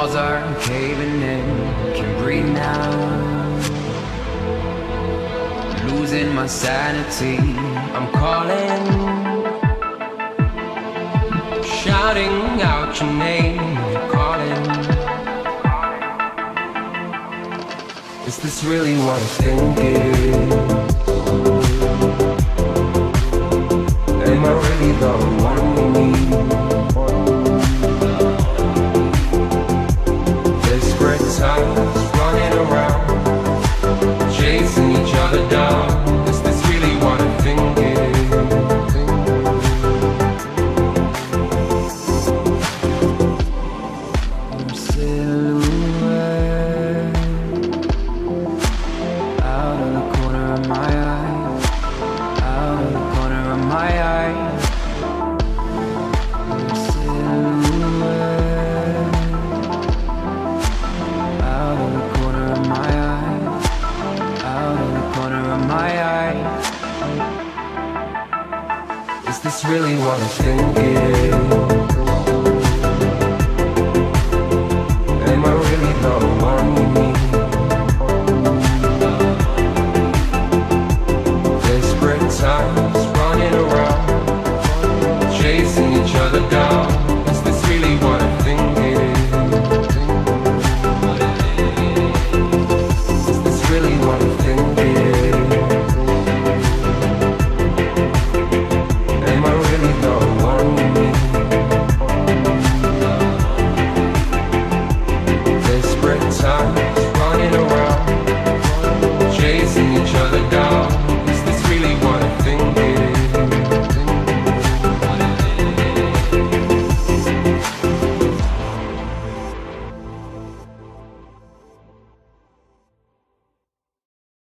walls are caving in, can breathe now. Losing my sanity, I'm calling. Shouting out your name, calling. Is this really what I'm thinking? time. That's really what I'm thinking